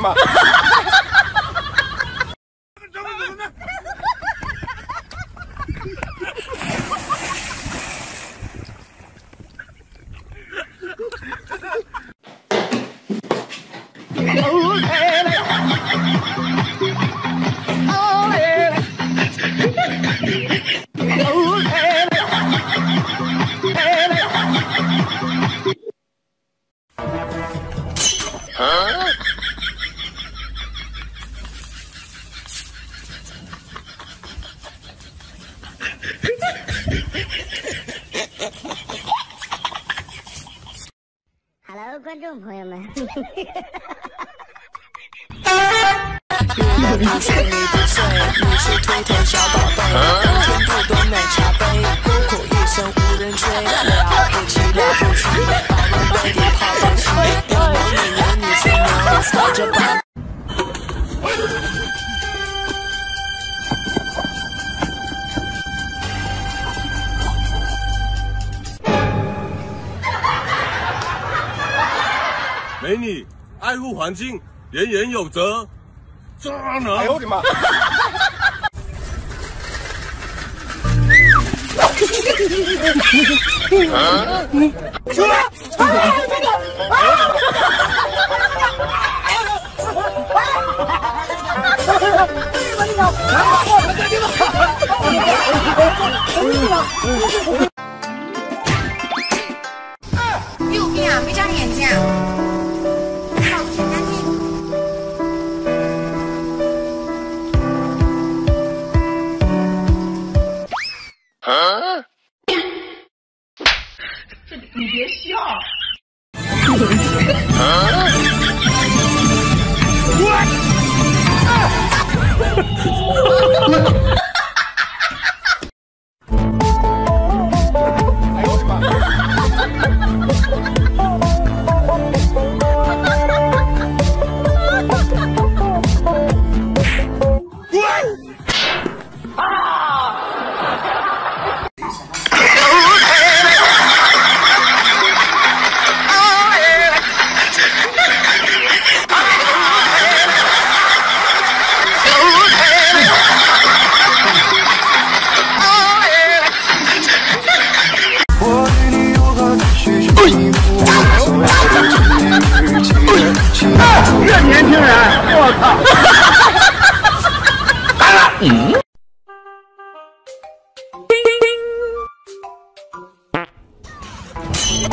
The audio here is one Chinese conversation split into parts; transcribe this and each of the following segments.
呦我观众朋友们。爱护环境，人人有责。渣男！哎呦我的妈！有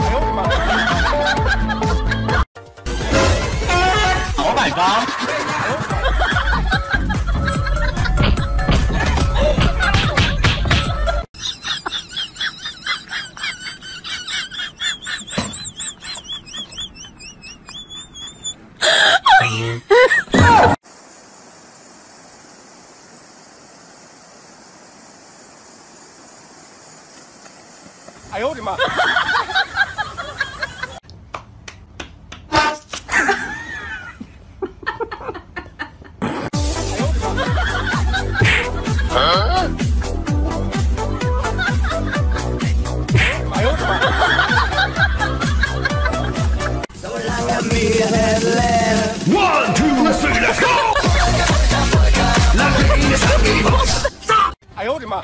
哎呦我的妈！Oh my god！哎呦我的妈！One two three let's go！哎呦我的妈！哎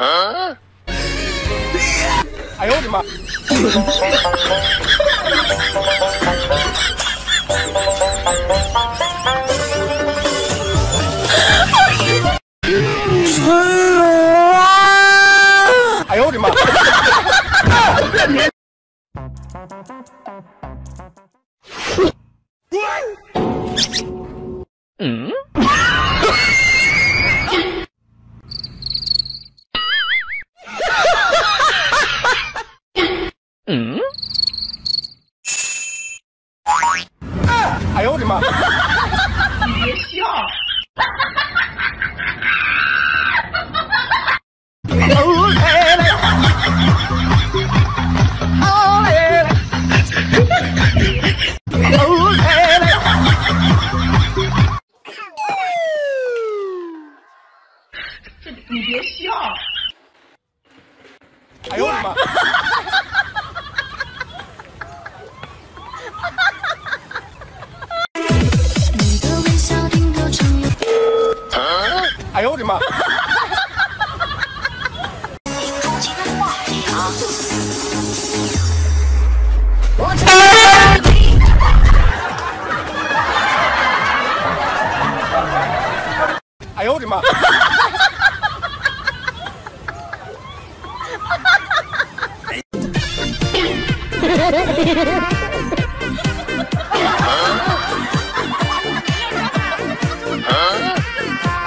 哎呦我的妈！哎呦我的妈！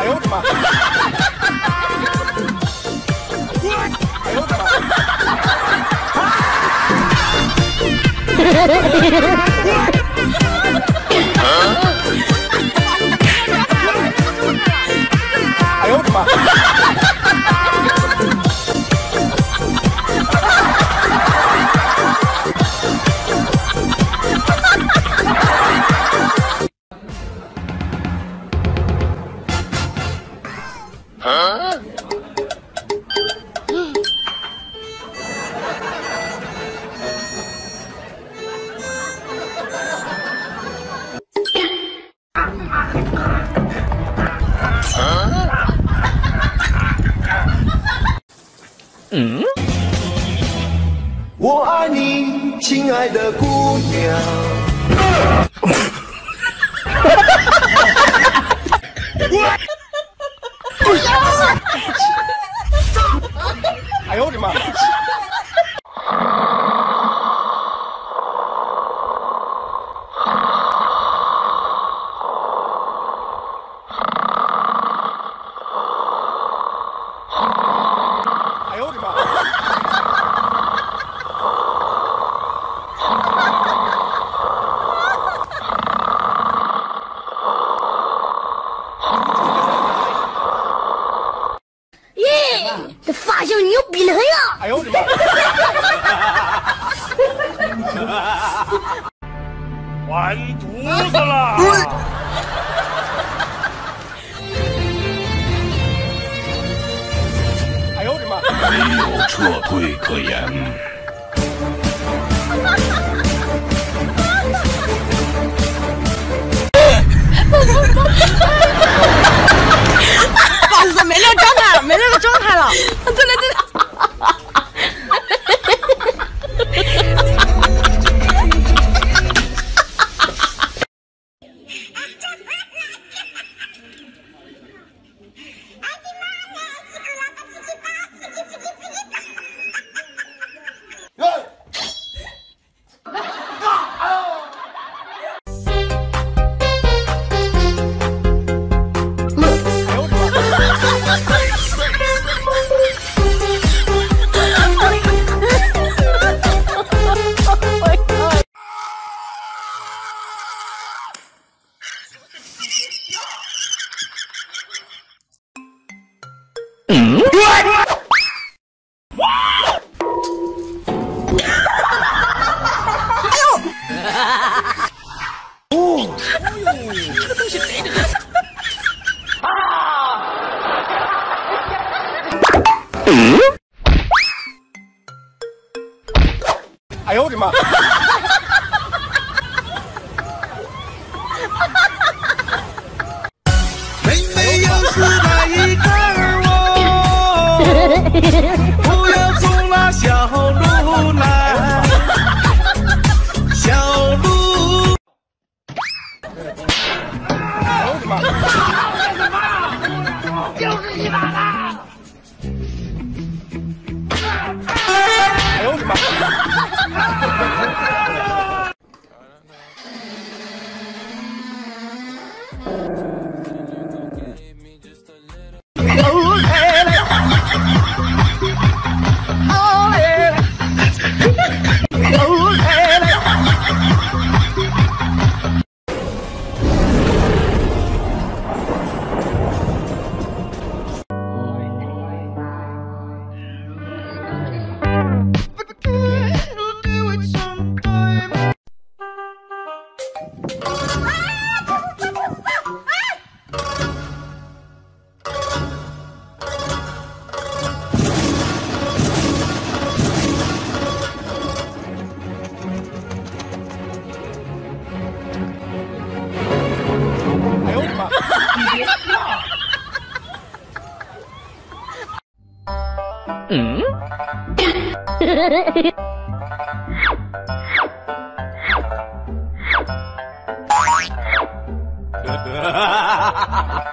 呦我的妈！哎呦我的妈！哎呦我的妈！爱的故撤退可言。不好意思，没那个状态了，没那个状态了。对对对。哎呦，这个东西贼的。嗯。